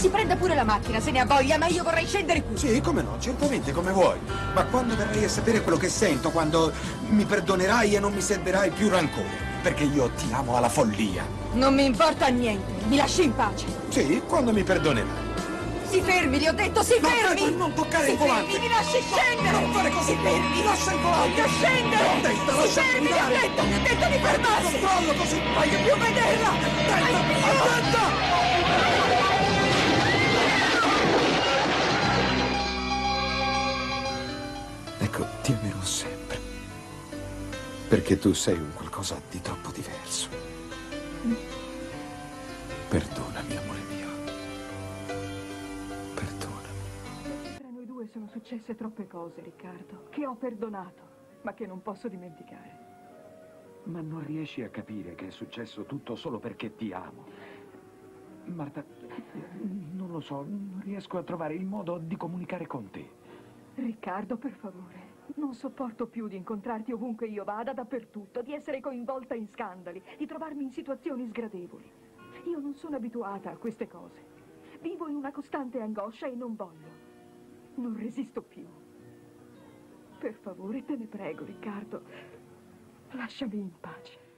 Si prenda pure la macchina se ne ha voglia, ma io vorrei scendere qui. Sì, come no, certamente, come vuoi. Ma quando verrai a sapere quello che sento, quando mi perdonerai e non mi serberai più rancore, perché io ti amo alla follia. Non mi importa niente, mi lasci in pace. Sì, quando mi perdonerai. Si fermi, gli ho detto, si No, fermi! non toccare si il volante! fermi, mi lasci scendere! Non fare così! Si fermi! Lascia il volante! Voglio scendere! L'ho detto, si lasciami fermi, gli ho detto, gli ho detto di fermarsi! Controllo così! Voglio più vederla! Aiuto! Aspetta! Ecco, ti amerò sempre. Perché tu sei un qualcosa di troppo diverso. Perdonami, amore mio. Perdonami. Tra noi due sono successe troppe cose, Riccardo, che ho perdonato, ma che non posso dimenticare. Ma non riesci a capire che è successo tutto solo perché ti amo. Marta, non lo so, non riesco a trovare il modo di comunicare con te. Riccardo, per favore, non sopporto più di incontrarti ovunque io vada, dappertutto, di essere coinvolta in scandali, di trovarmi in situazioni sgradevoli. Io non sono abituata a queste cose. Vivo in una costante angoscia e non voglio. Non resisto più. Per favore, te ne prego, Riccardo. Lasciami in pace.